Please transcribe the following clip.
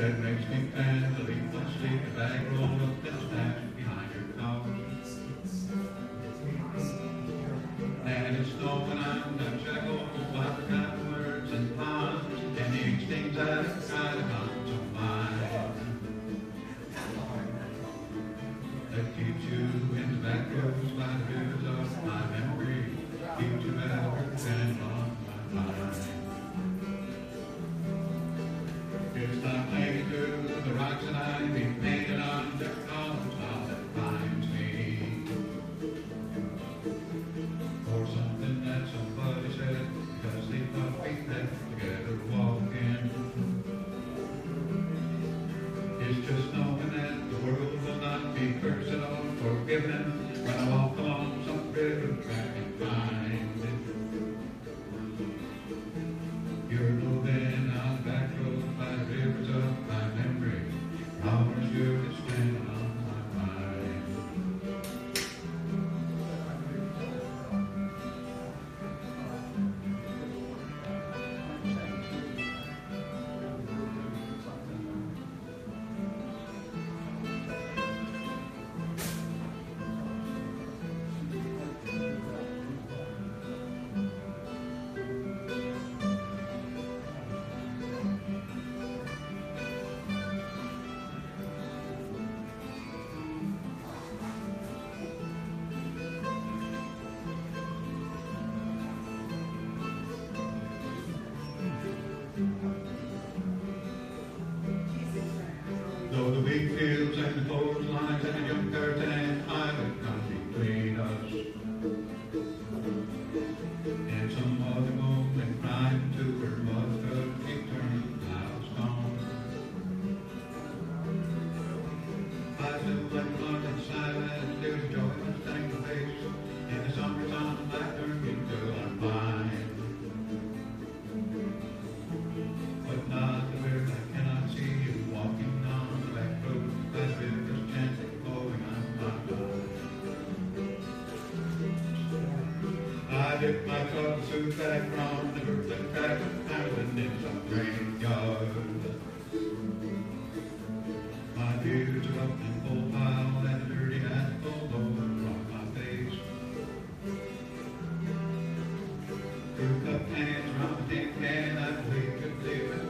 that makes me fan to leave my sleeping bag rolled up and stashed behind your couch. And it's snowing I'm not shackled by the kind words and puns and these things that kind of come to mind. That keeps you in the back rows by the of my memory, keeps you ever and on my mind. The rocks and I be painted on the columns now that binds me. Or something that somebody said because they thought we had together walking. It's just knowing that the world will not be cursed or forgiven to her mother, eternal stone. I like my trouble suit back from the track of Ireland in some graveyard. My a rough and full pile and a dirty pulled over from my face. The tin can, I